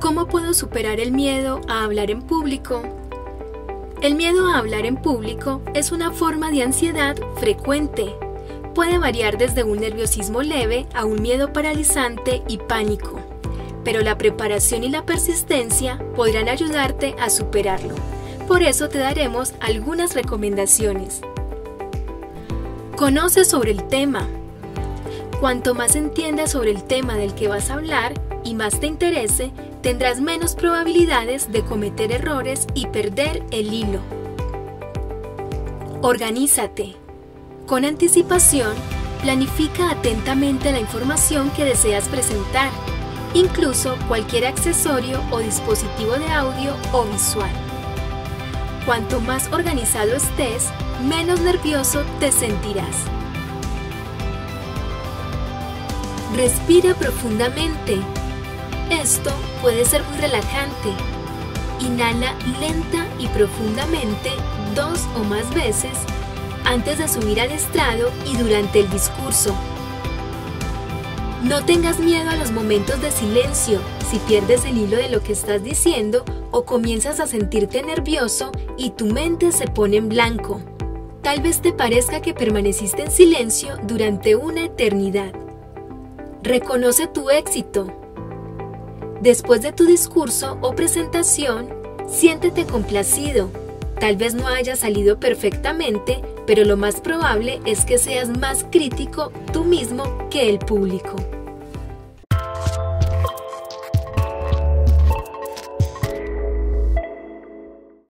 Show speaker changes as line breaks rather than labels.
¿Cómo puedo superar el miedo a hablar en público? El miedo a hablar en público es una forma de ansiedad frecuente. Puede variar desde un nerviosismo leve a un miedo paralizante y pánico, pero la preparación y la persistencia podrán ayudarte a superarlo. Por eso te daremos algunas recomendaciones. Conoce sobre el tema. Cuanto más entiendas sobre el tema del que vas a hablar y más te interese, tendrás menos probabilidades de cometer errores y perder el hilo. Organízate. Con anticipación, planifica atentamente la información que deseas presentar, incluso cualquier accesorio o dispositivo de audio o visual. Cuanto más organizado estés, menos nervioso te sentirás. Respira profundamente esto puede ser muy relajante. Inhala lenta y profundamente dos o más veces antes de subir al estrado y durante el discurso. No tengas miedo a los momentos de silencio si pierdes el hilo de lo que estás diciendo o comienzas a sentirte nervioso y tu mente se pone en blanco. Tal vez te parezca que permaneciste en silencio durante una eternidad. Reconoce tu éxito Después de tu discurso o presentación, siéntete complacido. Tal vez no haya salido perfectamente, pero lo más probable es que seas más crítico tú mismo que el público.